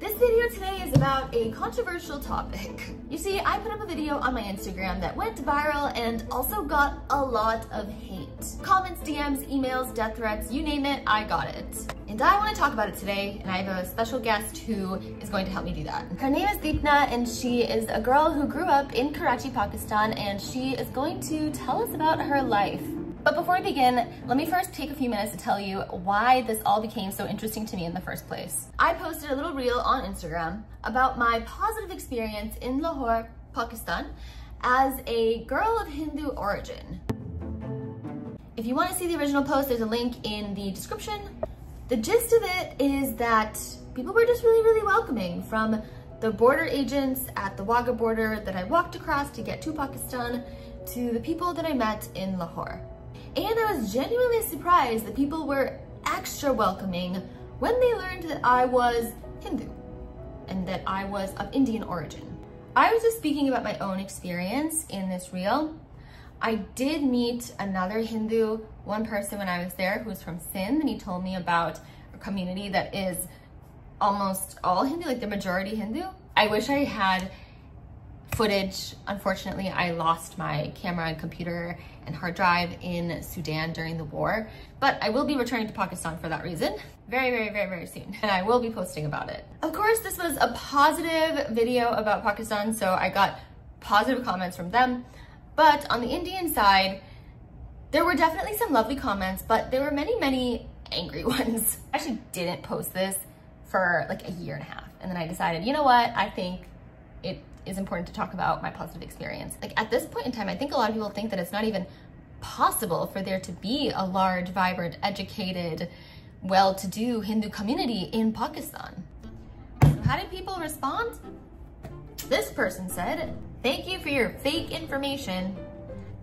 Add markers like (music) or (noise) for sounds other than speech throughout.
This video today is about a controversial topic. You see, I put up a video on my Instagram that went viral and also got a lot of hate. Comments, DMs, emails, death threats, you name it, I got it. And I want to talk about it today, and I have a special guest who is going to help me do that. Her name is Deepna, and she is a girl who grew up in Karachi, Pakistan, and she is going to tell us about her life. But before I begin, let me first take a few minutes to tell you why this all became so interesting to me in the first place. I posted a little reel on Instagram about my positive experience in Lahore, Pakistan, as a girl of Hindu origin. If you want to see the original post, there's a link in the description. The gist of it is that people were just really, really welcoming from the border agents at the Wagah border that I walked across to get to Pakistan to the people that I met in Lahore. And I was genuinely surprised that people were extra welcoming when they learned that I was Hindu and that I was of Indian origin. I was just speaking about my own experience in this reel. I did meet another Hindu, one person when I was there who was from Sindh and he told me about a community that is almost all Hindu, like the majority Hindu. I wish I had footage. Unfortunately, I lost my camera and computer and hard drive in Sudan during the war, but I will be returning to Pakistan for that reason very, very, very, very soon, (laughs) and I will be posting about it. Of course, this was a positive video about Pakistan, so I got positive comments from them, but on the Indian side, there were definitely some lovely comments, but there were many, many angry (laughs) ones. I actually didn't post this for like a year and a half, and then I decided, you know what, I think it is important to talk about my positive experience. Like at this point in time, I think a lot of people think that it's not even possible for there to be a large, vibrant, educated, well-to-do Hindu community in Pakistan. How did people respond? This person said, thank you for your fake information.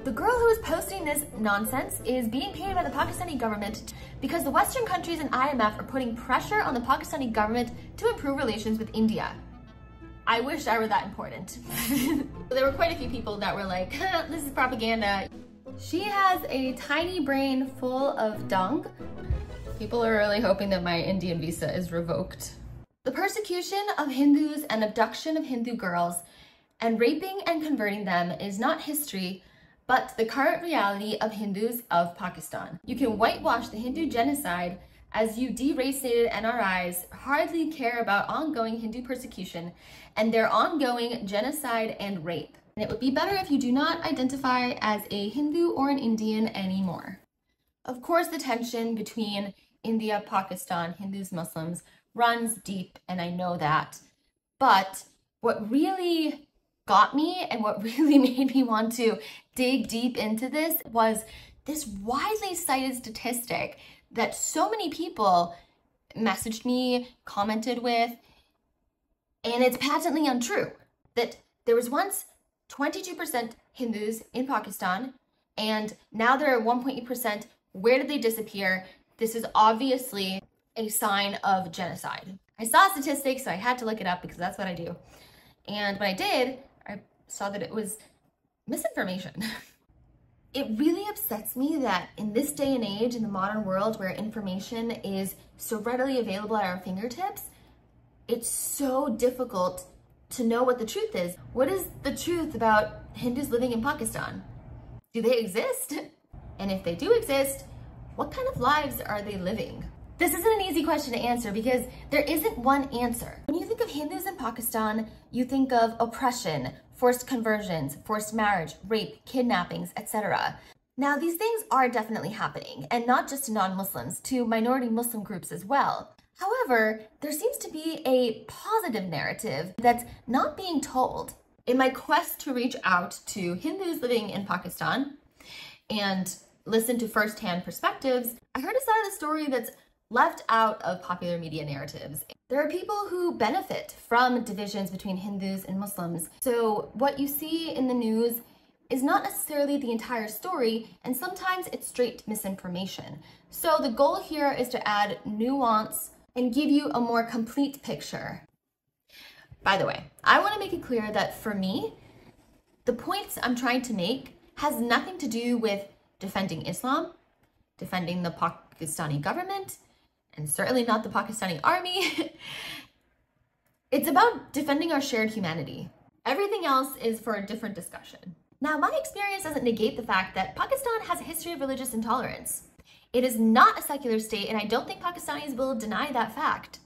The girl who is posting this nonsense is being paid by the Pakistani government because the Western countries and IMF are putting pressure on the Pakistani government to improve relations with India. I wish I were that important. (laughs) there were quite a few people that were like, this is propaganda. She has a tiny brain full of dung. People are really hoping that my Indian visa is revoked. The persecution of Hindus and abduction of Hindu girls and raping and converting them is not history, but the current reality of Hindus of Pakistan. You can whitewash the Hindu genocide as you deraciated NRIs hardly care about ongoing Hindu persecution and their ongoing genocide and rape. And it would be better if you do not identify as a Hindu or an Indian anymore. Of course, the tension between India, Pakistan, Hindus, Muslims runs deep, and I know that. But what really got me and what (laughs) really made me want to dig deep into this was this widely cited statistic that so many people messaged me, commented with, and it's patently untrue that there was once 22% Hindus in Pakistan, and now there are 1.8%. Where did they disappear? This is obviously a sign of genocide. I saw statistics, so I had to look it up because that's what I do. And when I did, I saw that it was misinformation. (laughs) It really upsets me that in this day and age, in the modern world where information is so readily available at our fingertips, it's so difficult to know what the truth is. What is the truth about Hindus living in Pakistan? Do they exist? And if they do exist, what kind of lives are they living? This isn't an easy question to answer because there isn't one answer. When you think of Hindus in Pakistan, you think of oppression, forced conversions, forced marriage, rape, kidnappings, etc. Now, these things are definitely happening, and not just to non-Muslims, to minority Muslim groups as well. However, there seems to be a positive narrative that's not being told. In my quest to reach out to Hindus living in Pakistan and listen to firsthand perspectives, I heard a side of the story that's left out of popular media narratives. There are people who benefit from divisions between Hindus and Muslims. So what you see in the news is not necessarily the entire story, and sometimes it's straight misinformation. So the goal here is to add nuance and give you a more complete picture. By the way, I want to make it clear that for me, the points I'm trying to make has nothing to do with defending Islam, defending the Pakistani government, and certainly not the Pakistani army. (laughs) It's about defending our shared humanity. Everything else is for a different discussion. Now, my experience doesn't negate the fact that Pakistan has a history of religious intolerance. It is not a secular state, and I don't think Pakistanis will deny that fact.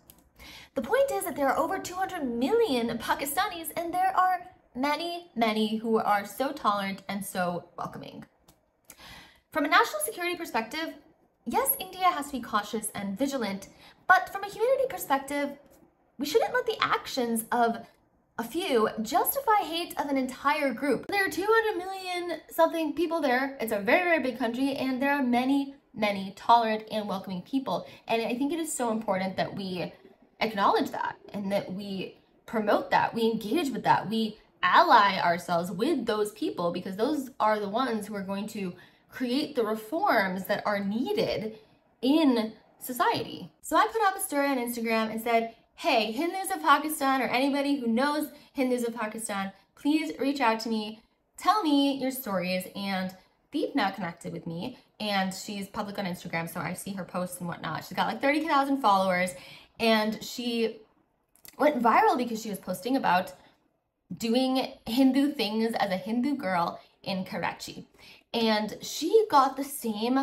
The point is that there are over 200 million Pakistanis, and there are many, many who are so tolerant and so welcoming. From a national security perspective, yes, India has to be cautious and vigilant, but from a humanity perspective, we shouldn't let the actions of a few justify hate of an entire group. There are 200 million something people there. It's a very, very big country and there are many, many tolerant and welcoming people. And I think it is so important that we acknowledge that and that we promote that, we engage with that, we ally ourselves with those people because those are the ones who are going to create the reforms that are needed in society. So I put up a story on Instagram and said, hey, Hindus of Pakistan or anybody who knows Hindus of Pakistan, please reach out to me, tell me your stories. And Deepna connected with me and she's public on Instagram, so I see her posts and whatnot. She's got like 30,000 followers and she went viral because she was posting about doing Hindu things as a Hindu girl in Karachi. And she got the same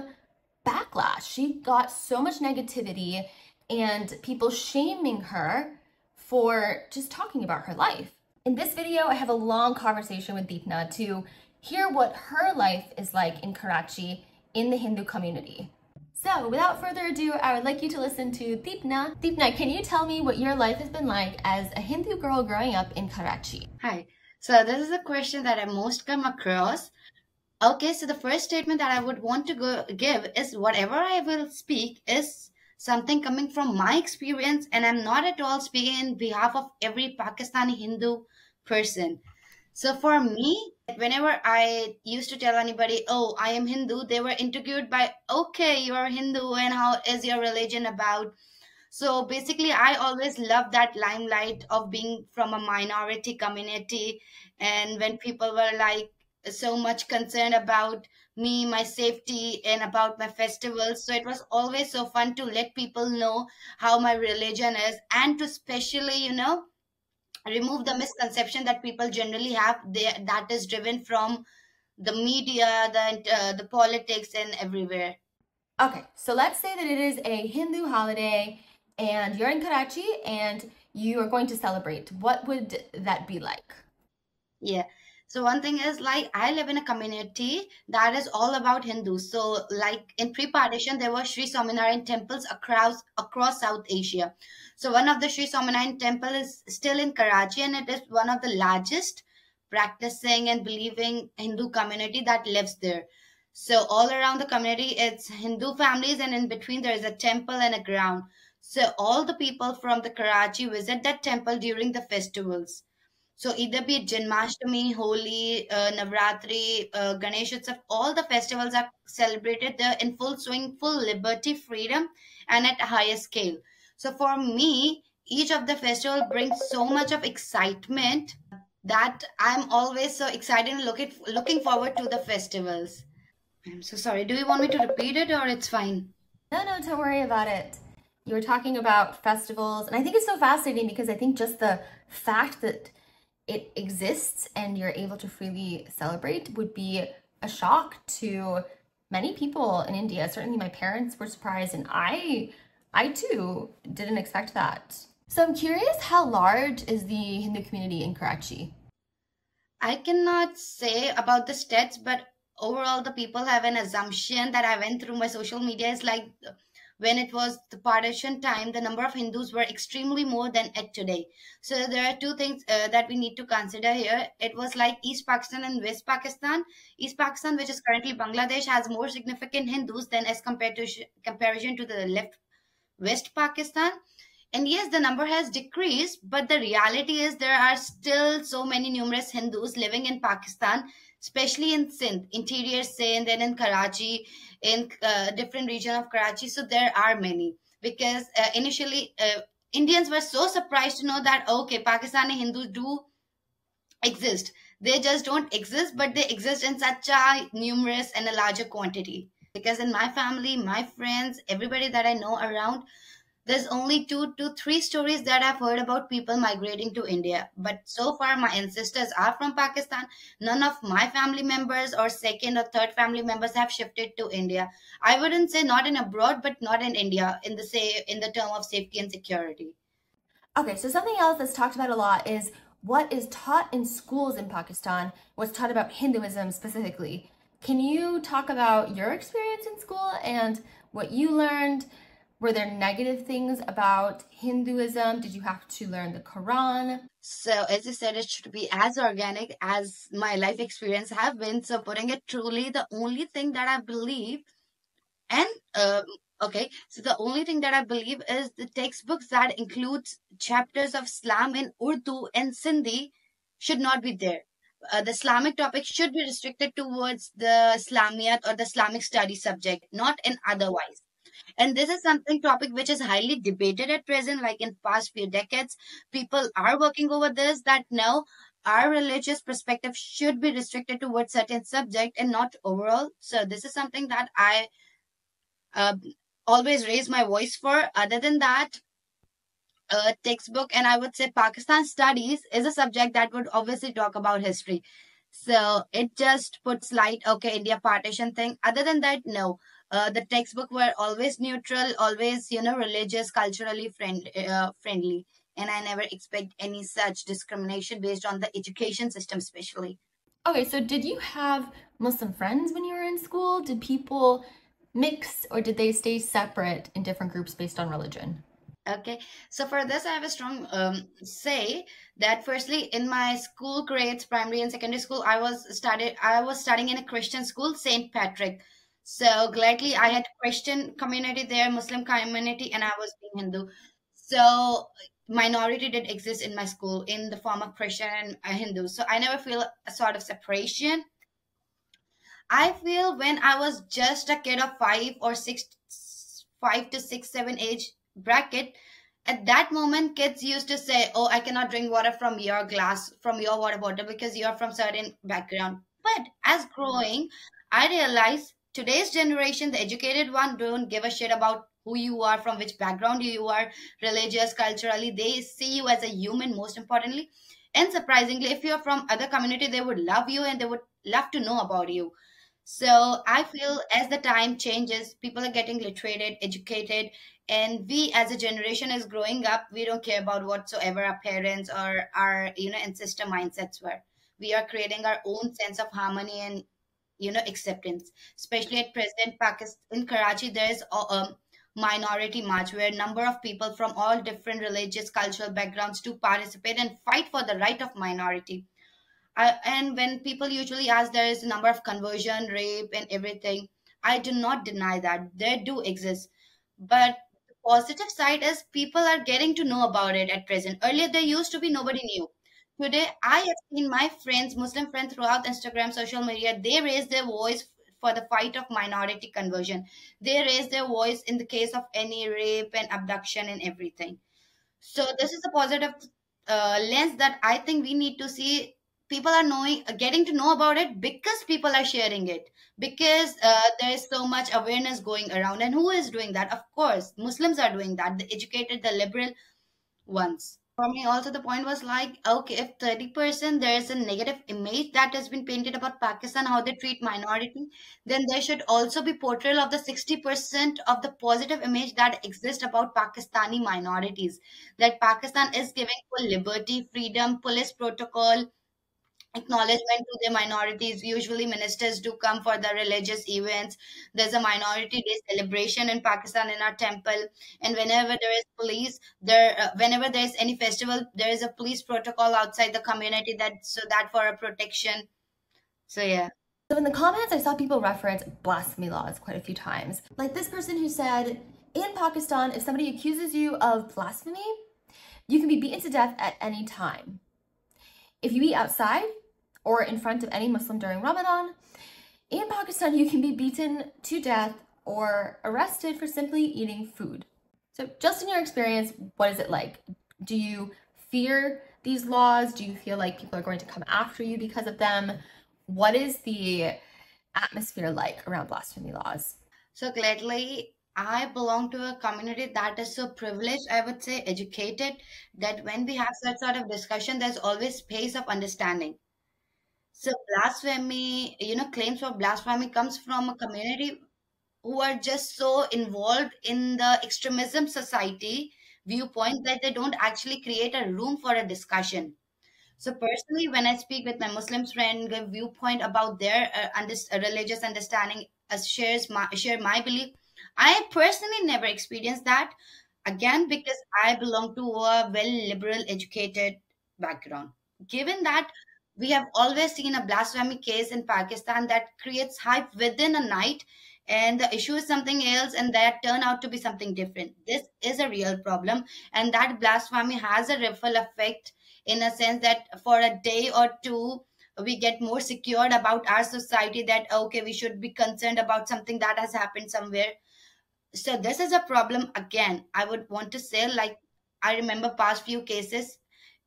backlash. She got so much negativity and people shaming her for just talking about her life. In this video, I have a long conversation with Deepna to hear what her life is like in Karachi in the Hindu community. So without further ado, I would like you to listen to Deepna. Deepna, can you tell me what your life has been like as a Hindu girl growing up in Karachi? Hi. So this is a question that I most come across. Okay, so the first statement that I would want to go give is whatever I will speak is something coming from my experience and I'm not at all speaking in behalf of every Pakistani Hindu person. So for me, whenever I used to tell anybody, oh, I am Hindu, they were interviewed by, okay, you are Hindu and how is your religion about? So basically, I always love that limelight of being from a minority community. And when people were like so much concerned about me, my safety, and about my festivals. So it was always so fun to let people know how my religion is and to specially, you know, remove the misconception that people generally have there that is driven from the media, the uh, the politics, and everywhere. Okay, so let's say that it is a Hindu holiday and you're in Karachi and you are going to celebrate. What would that be like? Yeah. So one thing is like I live in a community that is all about Hindus. So like in pre-partition, there were Sri Swaminarayan temples across across South Asia. So one of the Sri Swaminarayan temple is still in Karachi, and it is one of the largest practicing and believing Hindu community that lives there. So all around the community, it's Hindu families, and in between there is a temple and a ground. So all the people from the Karachi visit that temple during the festivals. So either be it Janmashtami, Holi, uh, Navratri, uh, Ganesh all the festivals are celebrated there in full swing, full liberty, freedom, and at a higher scale. So for me, each of the festival brings so much of excitement that I'm always so excited and looking looking forward to the festivals. I'm so sorry. Do you want me to repeat it or it's fine? No, no, don't worry about it. You were talking about festivals, and I think it's so fascinating because I think just the fact that it exists and you're able to freely celebrate would be a shock to many people in India. Certainly my parents were surprised and I I too didn't expect that. So I'm curious how large is the Hindu community in Karachi? I cannot say about the stats, but overall the people have an assumption that I went through my social media is like when it was the partition time, the number of Hindus were extremely more than at today. So there are two things uh, that we need to consider here. It was like East Pakistan and West Pakistan. East Pakistan, which is currently Bangladesh, has more significant Hindus than as compared to comparison to the left West Pakistan. And yes, the number has decreased, but the reality is there are still so many numerous Hindus living in Pakistan especially in Sindh, interior Sindh, and in Karachi, in uh, different region of Karachi. So there are many because uh, initially uh, Indians were so surprised to know that okay, Pakistani Hindus do exist. They just don't exist, but they exist in such a numerous and a larger quantity. Because in my family, my friends, everybody that I know around, there's only two to three stories that I've heard about people migrating to India. But so far, my ancestors are from Pakistan. None of my family members or second or third family members have shifted to India. I wouldn't say not in abroad, but not in India in the say in the term of safety and security. Okay, so something else that's talked about a lot is what is taught in schools in Pakistan, what's taught about Hinduism specifically. Can you talk about your experience in school and what you learned? Were there negative things about Hinduism? Did you have to learn the Quran? So, as I said, it should be as organic as my life experience have been. So, putting it truly, the only thing that I believe, and um, okay, so the only thing that I believe is the textbooks that includes chapters of Islam in Urdu and Sindhi should not be there. Uh, the Islamic topic should be restricted towards the Islamiyat or the Islamic study subject, not in otherwise and this is something topic which is highly debated at present like in past few decades people are working over this that now our religious perspective should be restricted towards certain subject and not overall. So this is something that i uh, always raise my voice for. Other than that uh, textbook and i would say pakistan studies is a subject that would obviously talk about history. So it just puts light okay india partition thing. Other than that no uh, the textbook were always neutral, always you know religious, culturally friend, uh, friendly, and I never expect any such discrimination based on the education system, especially. Okay, so did you have Muslim friends when you were in school? Did people mix or did they stay separate in different groups based on religion? Okay, so for this, I have a strong um, say that firstly, in my school grades, primary and secondary school, I was studied. I was studying in a Christian school, Saint Patrick. So gladly, I had Christian community there, Muslim community, and I was being Hindu. So minority did exist in my school in the form of Christian and uh, Hindu. So I never feel a sort of separation. I feel when I was just a kid of five or six, five to six, seven age bracket, at that moment, kids used to say, "Oh, I cannot drink water from your glass, from your water bottle, because you're from certain background." But as growing, I realized today's generation, the educated one, don't give a shit about who you are, from which background you are, religious, culturally. They see you as a human, most importantly. And surprisingly, if you're from other community, they would love you and they would love to know about you. So I feel as the time changes, people are getting literated, educated, and we as a generation is growing up. We don't care about whatsoever our parents or our you know ancestor mindsets were. We are creating our own sense of harmony and you know acceptance. Especially at present pakistan in karachi there is a, a minority march where a number of people from all different religious cultural backgrounds to participate and fight for the right of minority. And when people usually ask there is a number of conversion rape and everything i do not deny that. There do exist. But the positive side is people are getting to know about it at present. Earlier there used to be nobody knew Today, I have seen my friends, Muslim friends throughout Instagram, social media, they raise their voice for the fight of minority conversion. They raise their voice in the case of any rape and abduction and everything. So this is a positive uh, lens that I think we need to see. People are knowing, getting to know about it because people are sharing it. Because uh, there is so much awareness going around, and who is doing that? Of course, Muslims are doing that. The educated, the liberal ones for me also the point was like okay if 30% there is a negative image that has been painted about pakistan how they treat minority then there should also be portrayal of the 60% of the positive image that exists about pakistani minorities. That pakistan is giving full liberty freedom police protocol acknowledgement to the minorities. Usually, ministers do come for the religious events. There's a minority day celebration in Pakistan in our temple, and whenever there is police, there uh, whenever there is any festival, there is a police protocol outside the community that so that for a protection. So yeah. So in the comments, I saw people reference blasphemy laws quite a few times. Like this person who said, in Pakistan, if somebody accuses you of blasphemy, you can be beaten to death at any time. If you eat outside, or in front of any Muslim during Ramadan. In Pakistan, you can be beaten to death or arrested for simply eating food. So just in your experience, what is it like? Do you fear these laws? Do you feel like people are going to come after you because of them? What is the atmosphere like around blasphemy laws? So gladly, I belong to a community that is so privileged, I would say educated, that when we have such sort of discussion, there's always space of understanding. So blasphemy, you know, claims for blasphemy comes from a community who are just so involved in the extremism society viewpoint that they don't actually create a room for a discussion. So personally, when I speak with my Muslim friend, give viewpoint about their uh, under, uh, religious understanding, as shares my share my belief, I personally never experienced that. Again, because I belong to a well liberal educated background. Given that we have always seen a blasphemy case in Pakistan that creates hype within a night, and the issue is something else, and that turn out to be something different. This is a real problem, and that blasphemy has a ripple effect in a sense that for a day or two we get more secured about our society that okay we should be concerned about something that has happened somewhere. So this is a problem again. I would want to say like i remember past few cases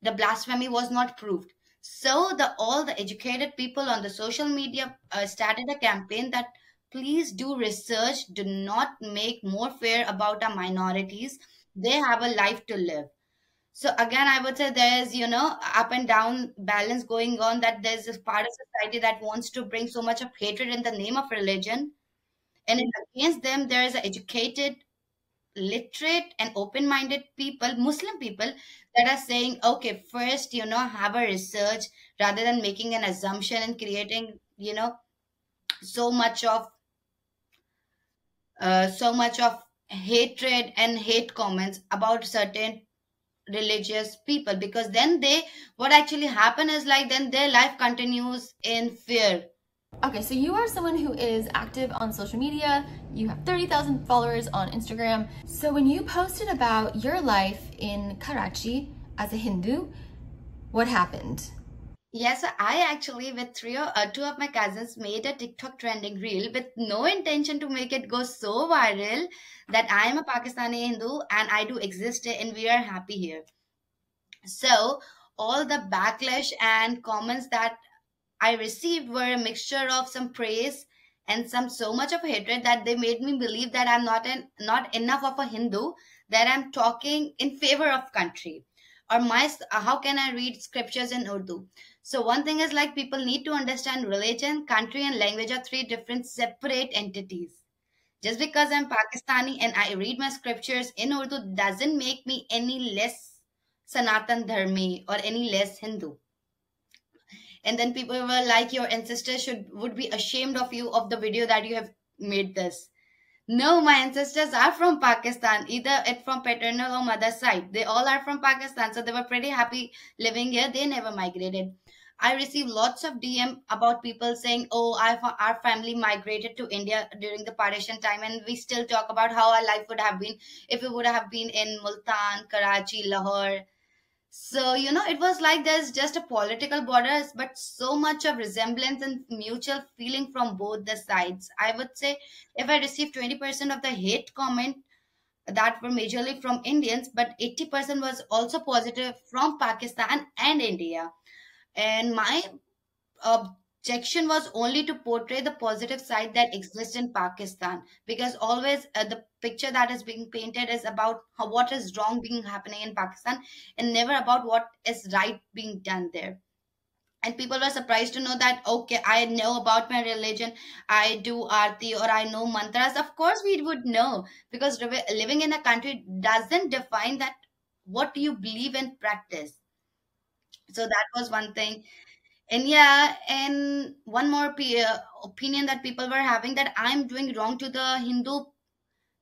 the blasphemy was not proved so the all the educated people on the social media uh, started a campaign that please do research. Do not make more fear about our minorities. They have a life to live. So again i would say there's you know up and down balance going on that there's this part of society that wants to bring so much of hatred in the name of religion. And against them there is educated literate and open-minded people muslim people that are saying okay first you know have a research rather than making an assumption and creating you know so much of uh, so much of hatred and hate comments about certain religious people. Because then they what actually happen is like then their life continues in fear Okay, so you are someone who is active on social media. You have 30,000 followers on Instagram. So when you posted about your life in Karachi as a Hindu, what happened? Yes, I actually with three or uh, two of my cousins made a TikTok trending reel with no intention to make it go so viral that I am a Pakistani Hindu and I do exist and we are happy here. So all the backlash and comments that I received were a mixture of some praise and some so much of hatred that they made me believe that I'm not an not enough of a Hindu, that I'm talking in favor of country. Or my how can I read scriptures in Urdu? So one thing is like people need to understand religion, country, and language are three different separate entities. Just because I'm Pakistani and I read my scriptures in Urdu doesn't make me any less Sanatan Dharmi or any less Hindu and then people were like your ancestors should would be ashamed of you of the video that you have made this. No my ancestors are from pakistan either it from paternal or mother side. They all are from pakistan so they were pretty happy living here. They never migrated. I received lots of dm about people saying oh I, our family migrated to india during the partition time and we still talk about how our life would have been if we would have been in multan karachi lahore so, you know, it was like there's just a political borders, but so much of resemblance and mutual feeling from both the sides. I would say if I received 20% of the hate comment that were majorly from Indians, but 80% was also positive from Pakistan and India. And my uh, objection was only to portray the positive side that exists in Pakistan because always uh, the picture that is being painted is about how, what is wrong being happening in Pakistan and never about what is right being done there. And people were surprised to know that, okay, I know about my religion, I do arti or I know mantras. Of course, we would know because living in a country doesn't define that what you believe and practice. So that was one thing and yeah, and one more opinion that people were having that I'm doing wrong to the Hindu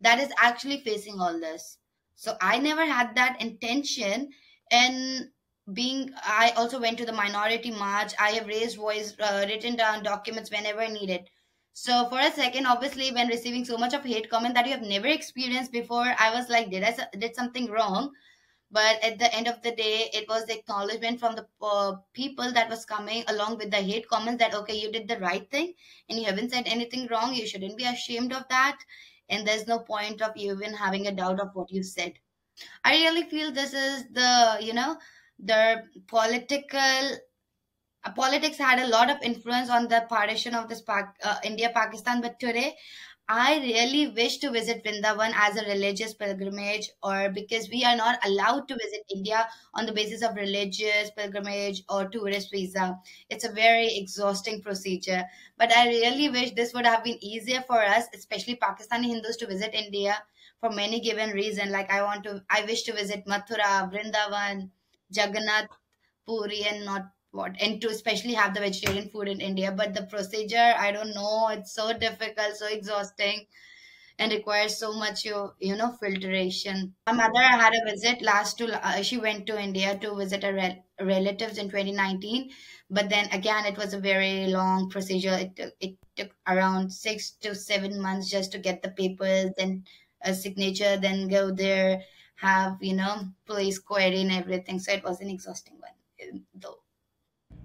that is actually facing all this. So I never had that intention. And being, I also went to the minority march. I have raised voice, uh, written down documents whenever needed. So for a second, obviously, when receiving so much of hate comment that you have never experienced before, I was like, did I did something wrong? But at the end of the day it was the acknowledgement from the uh, people that was coming along with the hate comments that okay you did the right thing and you haven't said anything wrong. You shouldn't be ashamed of that. And there's no point of even having a doubt of what you said. I really feel this is the you know the political uh, politics had a lot of influence on the partition of this uh, india pakistan but today I really wish to visit Vrindavan as a religious pilgrimage, or because we are not allowed to visit India on the basis of religious pilgrimage or tourist visa. It's a very exhausting procedure. But I really wish this would have been easier for us, especially Pakistani Hindus, to visit India for many given reason. Like I want to, I wish to visit Mathura, Vrindavan, Jagannath, Puri, and not what and to especially have the vegetarian food in india but the procedure i don't know it's so difficult so exhausting and requires so much you you know filtration. My mother had a visit last to uh, she went to india to visit her rel- relatives in 2019 but then again it was a very long procedure. It took, it took around six to seven months just to get the papers and a signature then go there have you know police query and everything. So it was an exhausting one though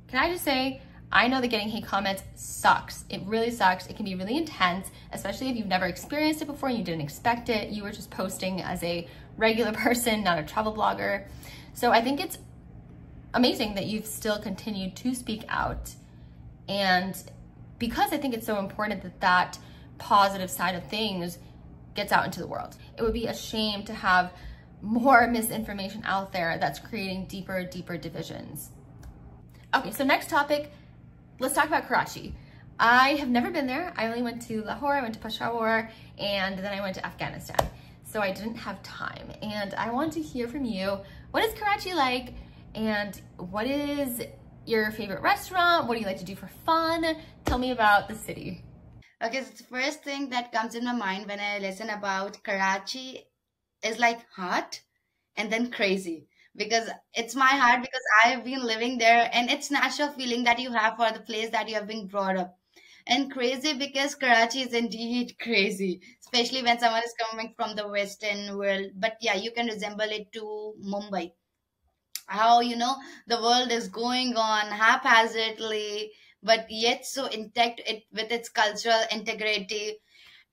can I just say, I know that getting hate comments sucks. It really sucks. It can be really intense, especially if you've never experienced it before and you didn't expect it. You were just posting as a regular (laughs) person, not a travel blogger. So I think it's amazing that you've still continued to speak out. And because I think it's so important that that positive side of things gets out into the world. It would be a shame to have more (laughs) misinformation out there that's creating deeper, deeper divisions. Okay, so next topic, let's talk about Karachi. I have never been there. I only went to Lahore, I went to Peshawar, and then I went to Afghanistan. So I didn't have time. And I want to hear from you, what is Karachi like? And what is your favorite restaurant? What do you like to do for fun? Tell me about the city. Okay, so the first thing that comes in my mind when I listen about Karachi is like hot and then crazy because it's my heart because I have been living there and it's natural feeling that you have for the place that you have been brought up. And crazy because Karachi is indeed (laughs) crazy, especially when someone is coming from the Western world. But yeah, you can resemble it to Mumbai. How, you know, the world is going on haphazardly, but yet so intact it, with its cultural integrity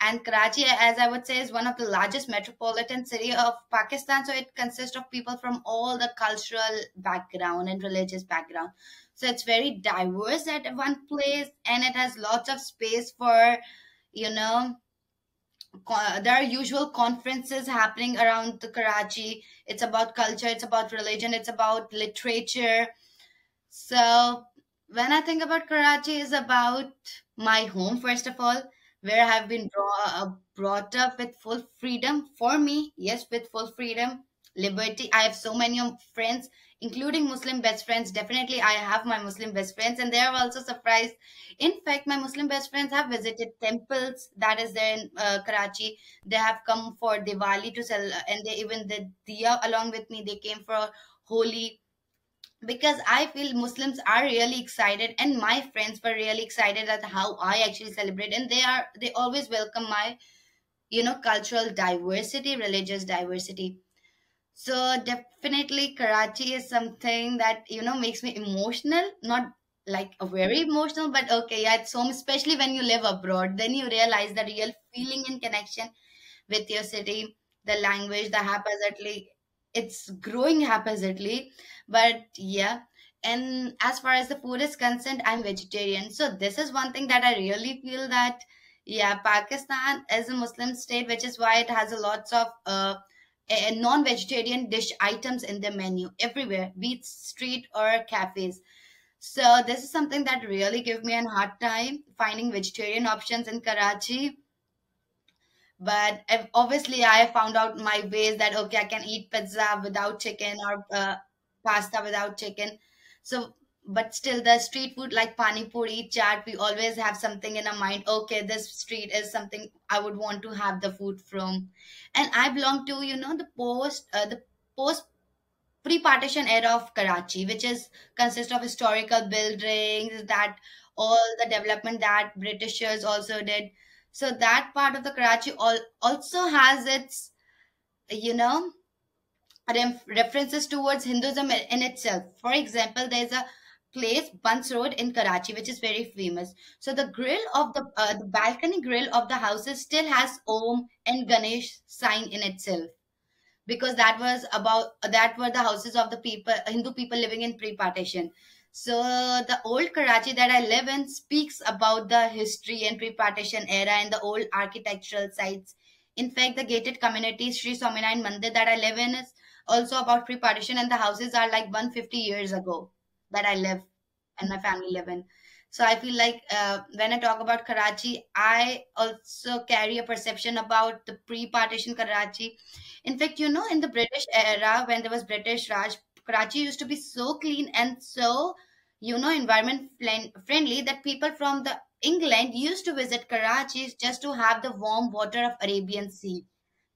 and Karachi, as I would say, is one of the largest metropolitan city of Pakistan. So it consists of people from all the cultural background and religious background. So it's very diverse at one place, and it has lots of space for, you know, there are usual conferences happening around the Karachi. It's about culture, it's about religion, it's about literature. So when I think about Karachi, is about my home first of all where I have been brought, uh, brought up with full freedom. For me, yes, with full freedom, liberty. I have so many friends, including Muslim best friends. Definitely, I have my Muslim best friends, and they are also surprised. In fact, my Muslim best friends have visited temples that is there in uh, Karachi. They have come for Diwali to sell, and they even did diya along with me. They came for Holi because I feel Muslims are really excited, and my friends were really excited at how I actually celebrate, and they are they always welcome my, you know, cultural diversity, religious diversity. So definitely, Karachi is something that you know makes me emotional, not like a very emotional, but okay, yeah, it's home. Especially when you live abroad, then you realize the real feeling and connection with your city, the language, the haphazardly it's growing haphazardly but yeah. And as far as the food is concerned i'm vegetarian. So this is one thing that i really feel that yeah pakistan is a muslim state which is why it has a lots of uh, non-vegetarian dish items in the menu everywhere be it street or cafes. So this is something that really give me a hard time finding vegetarian options in karachi but obviously i found out my ways that okay i can eat pizza without chicken or uh, pasta without chicken. So but still the street food like pani puri chaat we always have something in our mind okay this street is something i would want to have the food from. And i belong to you know the post uh, the post pre-partition era of karachi which is consists of historical buildings that all the development that britishers also did so that part of the Karachi also has its, you know, references towards Hinduism in itself. For example, there's a place Bunder Road in Karachi, which is very famous. So the grill of the uh, the balcony grill of the houses still has Om and Ganesh sign in itself, because that was about that were the houses of the people Hindu people living in pre-partition. So the old Karachi that I live in speaks about the history and pre-partition era and the old architectural sites. In fact, the gated community Sri Swaminarayan Mandir that I live in is also about pre-partition and the houses are like 150 years ago that I live and my family live in. So I feel like uh, when I talk about Karachi, I also carry a perception about the pre-partition Karachi. In fact, you know, in the British era, when there was British Raj, Karachi used to be so clean and so you know environment friendly that people from the England used to visit Karachi just to have the warm water of Arabian Sea,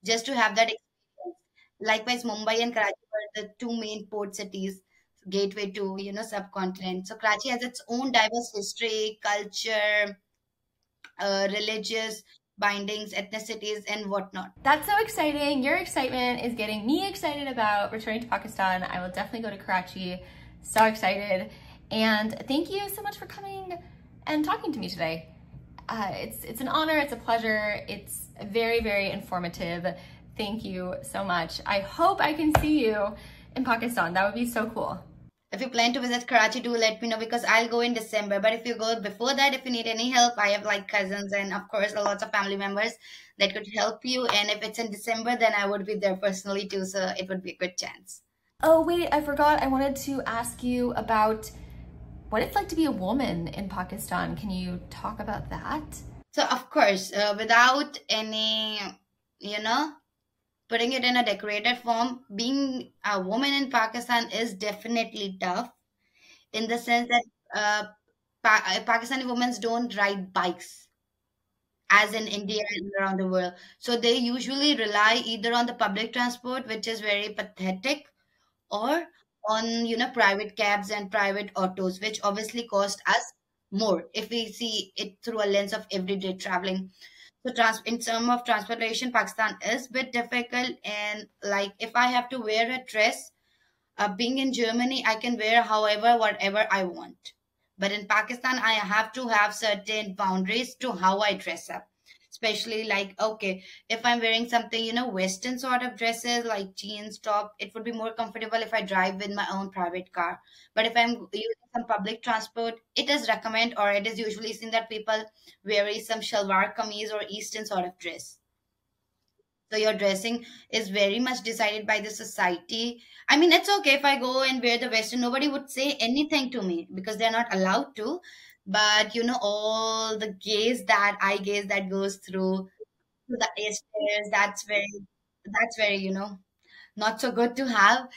just to have that experience. Likewise, Mumbai and Karachi were the two main port cities, gateway to you know subcontinent. So Karachi has its own diverse history, culture, uh, religious bindings, ethnicities, and whatnot. That's so exciting. Your excitement is getting me excited about returning to Pakistan. I will definitely go to Karachi. So excited. And thank you so much for coming and talking to me today. Uh, it's, it's an honor, it's a pleasure, it's very, very informative. Thank you so much. I hope I can see you in Pakistan. That would be so cool. If you plan to visit Karachi, do let me know because I'll go in December. But if you go before that, if you need any help, I have like cousins and of course a lots of family members that could help you. And if it's in December, then I would be there personally too. So it would be a good chance. Oh, wait, I forgot. I wanted to ask you about what it's like to be a woman in Pakistan. Can you talk about that? So, of course, uh, without any, you know, putting it in a decorated form, being a woman in Pakistan is definitely tough in the sense that uh, pa- uh, Pakistani women don't ride bikes as in India and around the world. So they usually rely either on the public transport, which is very pathetic, or on you know private cabs and private autos which obviously cost us more if we see it through a lens of everyday traveling. So trans- in terms of transportation pakistan is bit difficult and like if i have to wear a dress uh, being in germany i can wear however whatever i want. But in pakistan i have to have certain boundaries to how i dress up especially like okay if i'm wearing something you know western sort of dresses like jeans top it would be more comfortable if i drive with my own private car. But if i'm using some public transport it is recommend or it is usually seen that people wear some shalwar kameez or eastern sort of dress. So your dressing is very much decided by the society. I mean it's okay if i go and wear the western. Nobody would say anything to me because they're not allowed to but you know all the gaze that eye gaze that goes through the stairs that's very that's very you know not so good to have.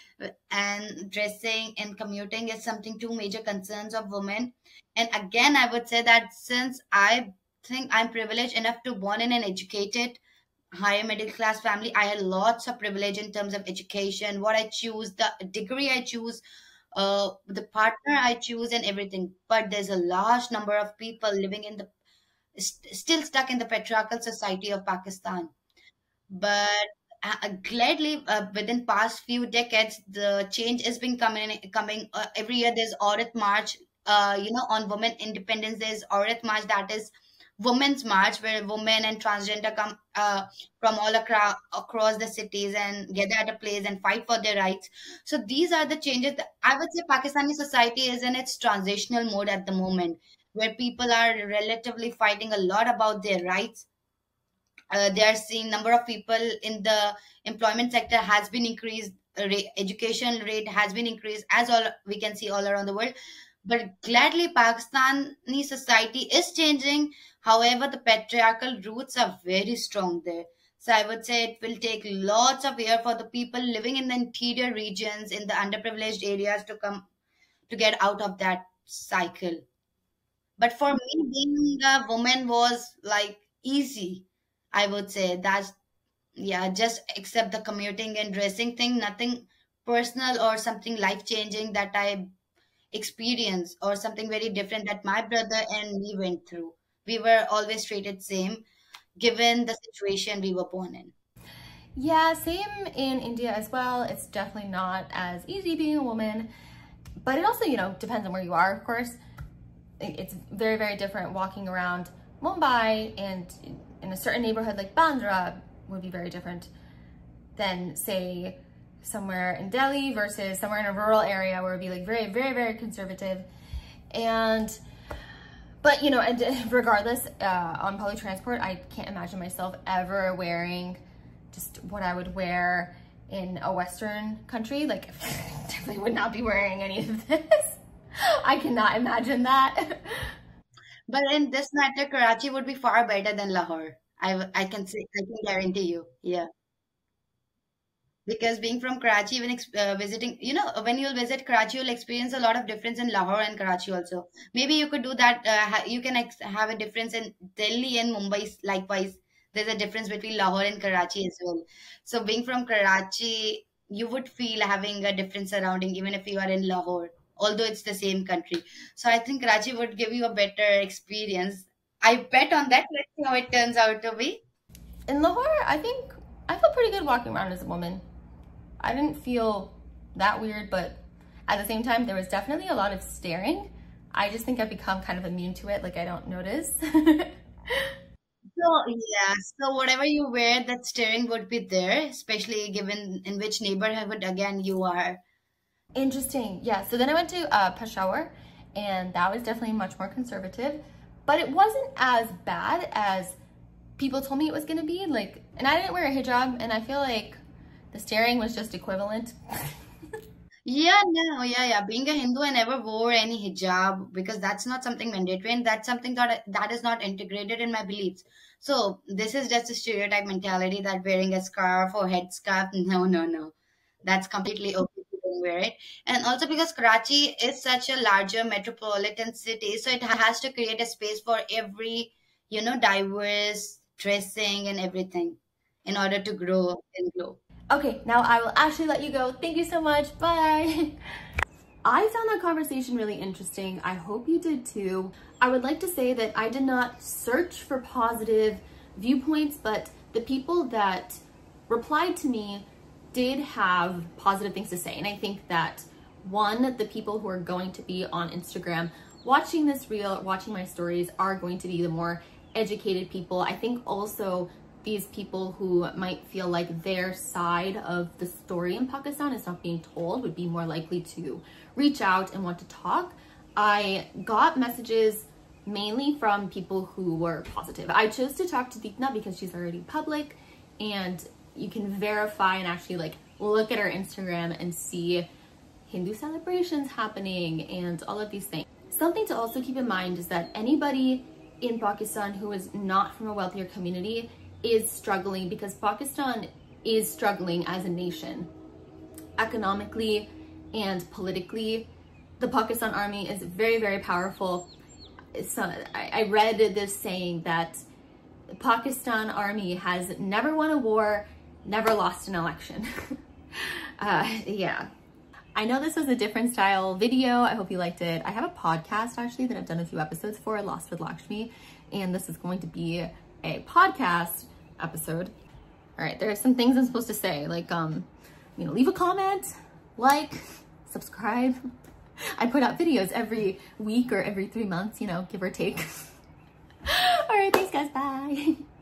And dressing and commuting is something two major concerns of women. And again i would say that since i think i'm privileged enough to born in an educated higher middle class family i had lots of privilege in terms of education what i choose the degree i choose uh, the partner I choose and everything. But there's a large number of people living in the st- still stuck in the patriarchal society of Pakistan. But uh, gladly, uh, within past few decades, the change has been coming. Coming uh, every year, there's Aurat March. Uh, you know, on Women Independence, there's Aurat March that is women's march where women and transgender come uh, from all across, across the cities and gather at a place and fight for their rights. So these are the changes i would say pakistani society is in its transitional mode at the moment where people are relatively fighting a lot about their rights. Uh, they are seeing number of people in the employment sector has been increased education rate has been increased as all we can see all around the world but gladly, Pakistani society is changing. However, the patriarchal roots are very strong there. So I would say it will take lots of years for the people living in the interior regions, in the underprivileged areas to come to get out of that cycle. But for hmm. me, being a woman was like easy. I would say that's yeah, just accept the commuting and dressing thing, nothing personal or something life changing that I experience or something very different that my brother and me went through. We were always treated same given the situation we were born in. Yeah, same in India as well. It's definitely not as easy being a woman, but it also, you know, depends on where you are, of course. It's very, very different walking around Mumbai and in a certain neighborhood like Bandra would be very different than say somewhere in Delhi versus somewhere in a rural area where it'd be like very, very, very conservative. And, but you know, and (laughs) regardless, uh, on public transport, I can't imagine myself ever wearing just what I would wear in a Western country. Like, (laughs) definitely would not be wearing any of this. (laughs) I cannot imagine that. But in this matter, Karachi would be far better than Lahore. I, I can say, I can guarantee you. Yeah. Because being from Karachi, even uh, visiting, you know, when you'll visit Karachi, you'll experience a lot of difference in Lahore and Karachi also. Maybe you could do that. Uh, you can have a difference in Delhi and Mumbai. Likewise, there's a difference between Lahore and Karachi as well. So being from Karachi, you would feel having a different surrounding, even if you are in Lahore although it's the same country. So I think Karachi would give you a better experience. I bet on that. Let's see how it turns out to be. In Lahore, I think I feel pretty good walking around as a woman. I didn't feel that weird, but at the same time, there was definitely a lot of staring. I just think I've become kind of immune to it. Like I don't notice. (laughs) so yeah, so whatever you wear, that staring would be there, especially given in which neighborhood again you are. Interesting. Yeah. So then I went to uh, Peshawar, and that was definitely much more conservative, but it wasn't as bad as people told me it was going to be. Like, and I didn't wear a hijab, and I feel like the staring was just equivalent. (laughs) yeah, no, yeah, yeah. Being a Hindu, I never wore any hijab because that's not something mandatory, and that's something that that is not integrated in my beliefs. So this is just a stereotype mentality that wearing a scarf or headscarf, (laughs) no, no, no, that's completely okay to wear it. And also because Karachi is such a larger metropolitan city, so it has to create a space for every, you know, diverse dressing and everything in order to grow and grow. Okay, now I will actually let you go. Thank you so much. Bye. (laughs) I found that conversation really interesting. I hope you did too. I would like to say that I did not search for positive viewpoints, but the people that replied to me did have positive things to say. And I think that one, the people who are going to be on Instagram watching this reel, watching my stories are going to be the more educated people. I think also these people who might feel like their side of the story in Pakistan is not being told would be more likely to reach out and want to talk. I got messages mainly from people who were positive. I chose to talk to Deepna because she's already public and you can verify and actually like look at her Instagram and see Hindu celebrations happening and all of these things. Something to also keep in mind is that anybody in Pakistan who is not from a wealthier community is struggling because Pakistan is struggling as a nation economically and politically. The Pakistan army is very, very powerful. So I, I read this saying that the Pakistan army has never won a war never lost an election. (laughs) uh, yeah. I know this was a different style video. I hope you liked it. I have a podcast actually that I've done a few episodes for, Lost with Lakshmi, and this is going to be a podcast episode. All right, there are some things I'm supposed to say, like, um, you know, leave a comment, like, subscribe. I put out videos every week or every three months, you know, give or take. (laughs) All right, thanks guys, bye. (laughs)